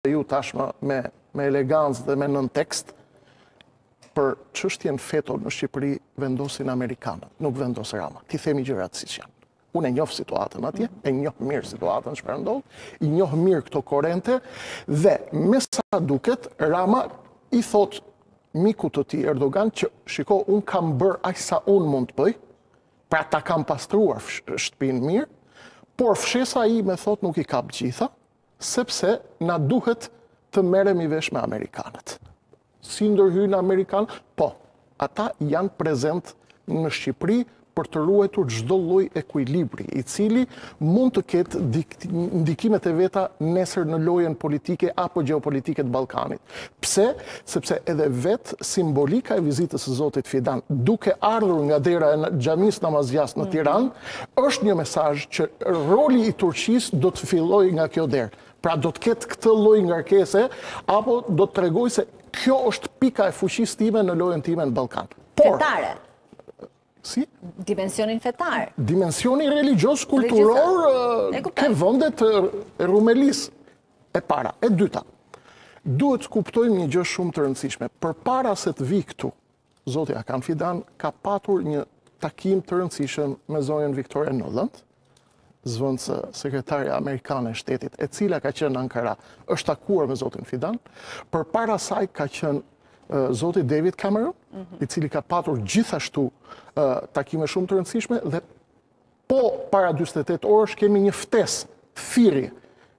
dhe ju tashmë me, me elegancë dhe me nëntekst, për çështjen feto në Shqipëri vendosin Amerikanët, nuk vendos Rama. T'i themi gjërat siç janë. Unë e njoh situatën atje, mhm. e njoh mirë situatën që po ndodh, i njoh mirë këto korente, dhe me sa duket, Rama i thotë mikut të tij Erdogan që shiko, unë kam bërë aq sa unë mund të bëj, pra ta kam pastruar shtëpinë mirë, por fshesa ime thotë nuk i kap të gjitha, sepse na duhet të merremi vesh me amerikanët. Si ndërhyjnë amerikanët? Po, ata janë prezentë në Shqipëri për të ruajtur çdo lloj ekuilibri, i cili mund të ketë ndikimet e veta nesër në lojën politike apo gjeopolitike të Ballkanit. Pse? Sepse edhe vetë simbolika e vizitës së Zotit Fidan, duke ardhur nga dera e xhamisë Namazgjasë në Tiranë, mhm. është një mesazh që roli i Turqisë do të fillojë nga kjo derë. Pra do të ketë këtë lloj ngarkese apo do të tregojë se kjo është pika e fuqisë time në lojën time në Ballkan. Por, Si? Dimensionin fetar. Dimensionin religjioz, kulturor, ke vendet e Rumelisë. E para, e dyta. Duhet të kuptojmë një gjë shumë të rëndësishme. Përpara se të vijë këtu, Zoti Hakan Fidan ka patur një takim të rëndësishëm me zonjën Victoria Nuland, zëvendëssekretarja amerikane e shtetit, e cila ka qenë në Ankara, është takuar me zotin Fidan, përpara saj ka qenë zoti David Cameron, i cili ka patur gjithashtu takime shumë të rëndësishme, dhe po para 28 orësh kemi një ftesë thirrje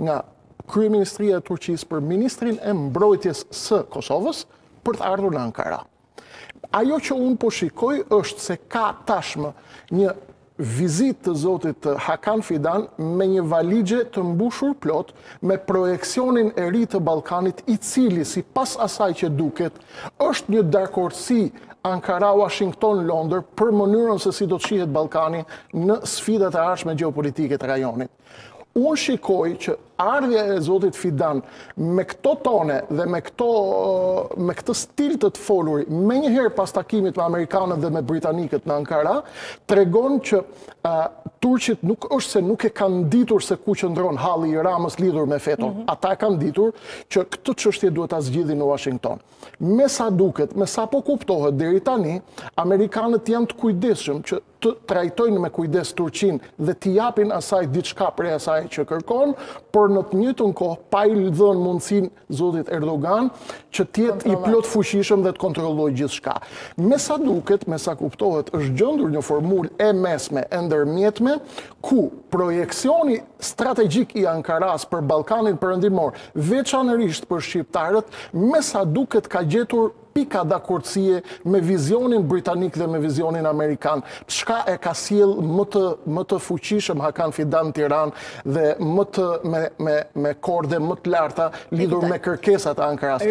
nga Kryeministria e Turqisë për Ministrin e Mbrojtjes së Kosovës për të ardhur në Ankara. Ajo që unë po shikoj është se ka tashmë një vizitë të zotit Hakan Fidan me një valixhe të mbushur plot me projeksionin e ri të Ballkanit i cili sipas asaj që duket është një dakordësi Ankara, Washington, Londër për mënyrën se si do të shihet Ballkani në sfidat e ardhshme gjeopolitike të rajonit. Unë shikoj që ardhja e Zotit Fidan me këto tone dhe me këto me këtë stil të të folurit menjëherë pas takimit me Amerikanët dhe me Britanikët në Ankara tregon që Turqit nuk është se nuk e kanë ditur se ku qëndron halli i Ramës lidhur me feton. Mhm. Ata e kanë ditur që këtë çështje duhet ta zgjidhin në Washington. Me sa duket, me sa po kuptohet, deri tani, Amerikanët janë të kujdesshëm që të trajtojnë me kujdes Turqinë dhe t'i japin asaj diçka prej asaj që kërkon, por në të njëjtën kohë pa i dhënë mundësinë zotit Erdogan që të jetë i plotfuqishëm dhe të kontrollojë gjithçka. Me sa duket, me sa kuptohet, është gjendur një formulë e mesme, e ndërmjetme, ku projeksioni strategjik i Ankarasë për Ballkanin Perëndimor, veçanërisht për shqiptarët, me sa duket ka gjetur pika dakordësie me vizionin britanik dhe me vizionin amerikan, çka e ka sjellë më të më të fuqishëm Hakan Fidan në Tiranë dhe më të me me me korde më të larta lidhur me kërkesat e Ankarasë.